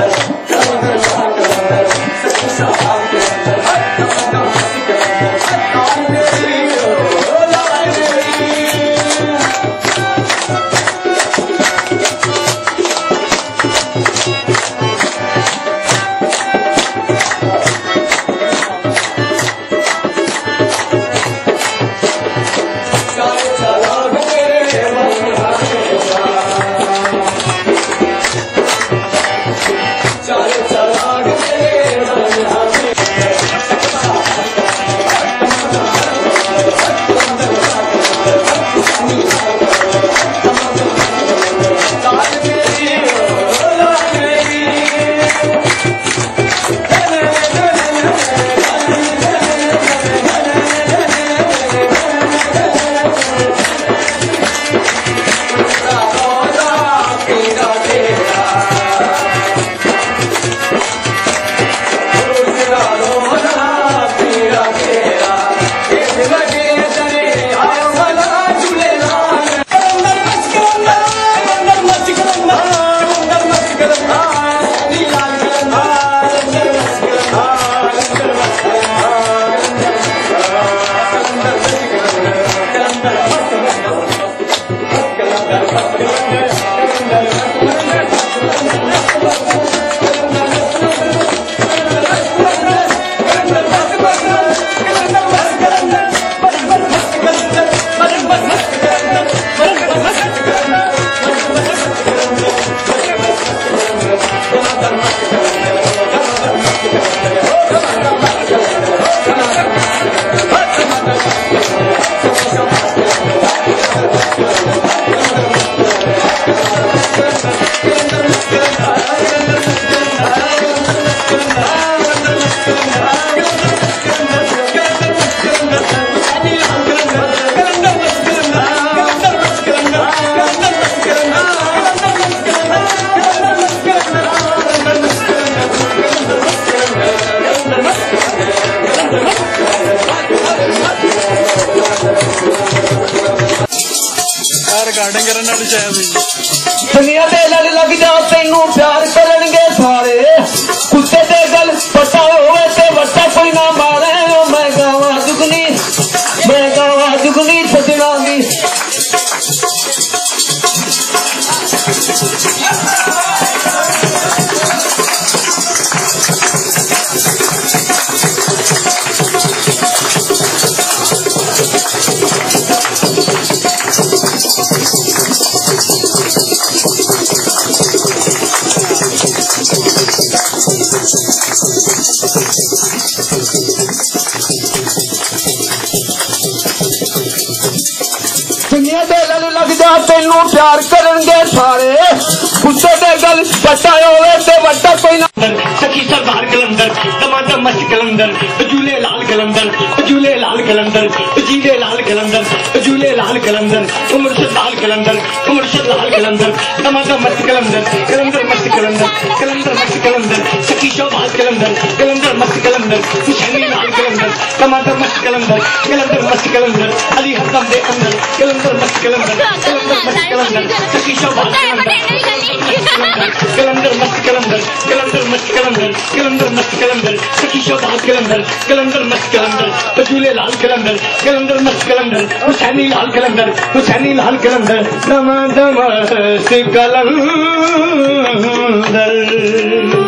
bless you. Recording ਕਰਨ ਨਾਲ ਚਾਹਿਆ ਦੁਨੀਆ ਦੇ ਲੜ ਲੱਗ ਜਾ, ਤੈਨੂੰ ਪਿਆਰ ਕਰਨਗੇ ਸਾਰੇ। ਕੁੱਤੇ ਦੇ ਗੱਲ ਪਤਾ ਹੋਵੇ ਤੇ ਵੱਟਾ ਦੁਨੀਆ ਦੇ ਗੱਲ ਲੱਗਦਾ ਤੈਨੂੰ ਪਿਆਰ ਕਰਨਗੇ ਸਾਰੇ। ਗੁੱਸੇ ਦੇ ਗੱਲ ਵੱਡਾ ਹੋਵੇ ਤੇ ਵੱਡਾ ਕੋਈ ਨਾ ਸਖੀ ਸਰਦਾਰ ਕਲੰਦਰ ਤਮਾਦਾ ਮਸਤ ਕਲੰਦਰ ਜੂਲੇ ਲਾਲ ਕਲੰਦਰ ਜੂਲੇ ਲਾਲ ਕਲੰਦਰ ਜੀਲੇ ਲਾਲ ਕਲੰਦਰ ਜੂਲੇ ਲਾਲ ਕਲੰਦਰ, ਉਮਰ ਸਰਦਾਰ ਕਲੰਦਰ, ਉਮਰ ਸਰਦਾਰ ਕਲੰਦਰ ਤਮਾਦਾ ਮਸਤ ਕਲੰਦਰ ਕਲੰਦਰ كلندر كلندر مكس كلندر سكي شوب على الكلندر كلندر مكس كلندر مش حنين على الكلندر كماندر مكس كلندر كلندر مكس كلندر علي هضم دي اندر كلندر مكس كلندر كلندر مكس كلندر سكي شوب على الكلندر كلندر مكس كلندر كلندر مكس كلندر كلندر مكس كلندر سكي شوب على الكلندر كلندر مكس كلندر بجوليل على الكلندر كلندر مكس كلندر مش حنين على الكلندر مش حنين على الكلندر كماندر مكس كلندر கண்கள்